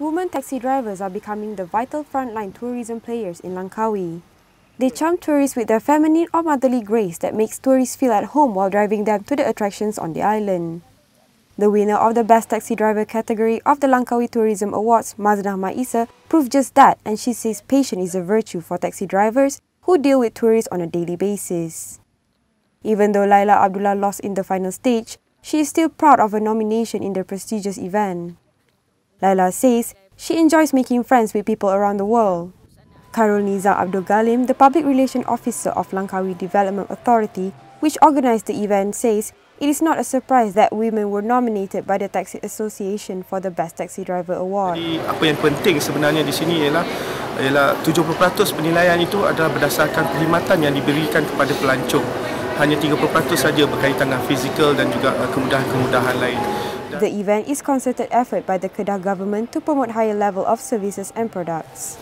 women taxi drivers are becoming the vital frontline tourism players in Langkawi. They charm tourists with their feminine or motherly grace that makes tourists feel at home while driving them to the attractions on the island. The winner of the Best Taxi Driver category of the Langkawi Tourism Awards, Maznah Maisa, proved just that and she says patience is a virtue for taxi drivers who deal with tourists on a daily basis. Even though Laila Abdullah lost in the final stage, she is still proud of her nomination in the prestigious event. Laila says she enjoys making friends with people around the world. Khairul Niza Abdul Galim, the Public Relation Officer of Langkawi Development Authority, which organised the event, says it is not a surprise that women were nominated by the Taxi Association for the Best Taxi Driver Award. Jadi, apa yang penting sebenarnya di sini ialah ialah 70% penilaian itu adalah berdasarkan perkhidmatan yang diberikan kepada pelancong. Hanya 30% saja berkaitan dengan fizikal dan juga uh, kemudahan-kemudahan lain. The event is concerted effort by the Kedah government to promote higher level of services and products.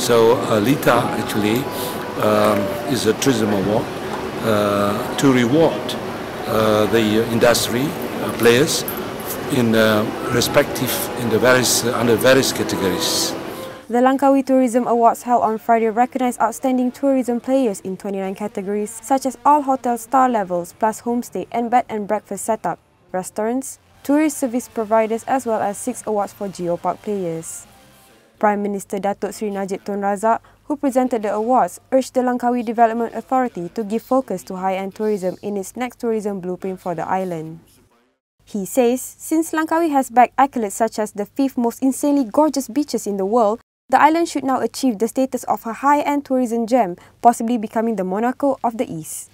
So uh, LITA actually um, is a tourism award uh, to reward uh, the industry uh, players in uh, respective in the various uh, under various categories. The Langkawi Tourism Awards held on Friday recognized outstanding tourism players in 29 categories such as all hotel star levels plus homestay and bed and breakfast setup, restaurants, tourist service providers as well as six awards for geopark players. Prime Minister Datuk Sri Najib Tun Razak, who presented the awards, urged the Langkawi Development Authority to give focus to high-end tourism in its next tourism blueprint for the island. He says, since Langkawi has bagged accolades such as the fifth most insanely gorgeous beaches in the world, the island should now achieve the status of a high-end tourism gem, possibly becoming the Monaco of the East.